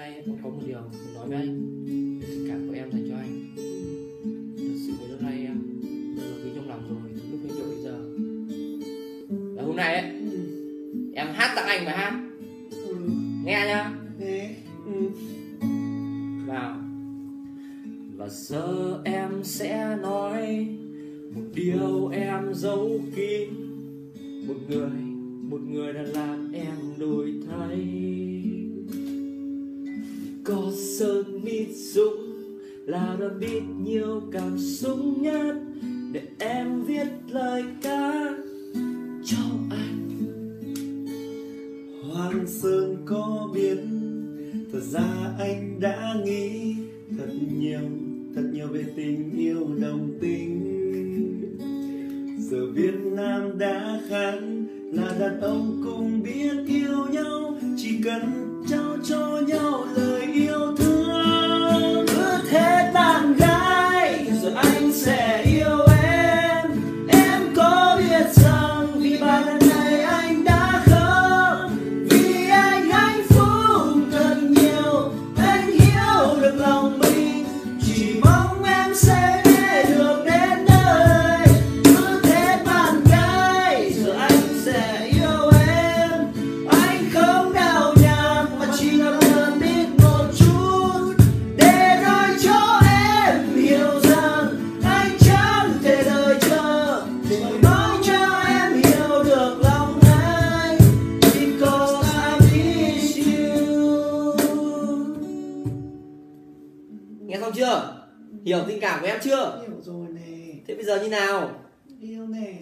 nay em có một điều muốn nói với anh. Tình cảm của em dành cho anh. Thật sự mấy lâu nay em đã được ghi trong lòng rồi từ lúc anh bây giờ. Và hôm nay ấy em hát tặng anh bài hát. Ừ. nghe nhá. Ừ. vào. Và giờ em sẽ nói một điều em giấu kín. Một người một người đã làm em đổi thay sơn mít dũng là đã biết nhiều cảm xúc nhất để em viết lời ca cho anh. Hoàng Sơn có biết Thật ra anh đã nghĩ Thật nhiều, thật nhiều về tình yêu đồng tình Giờ Việt Nam đã khác Là đàn ông cùng biết yêu nhau Chỉ cần trong nghe xong chưa? Hiểu tình cảm của em chưa? Hiểu rồi nè, thế bây giờ như nào? Yêu nè.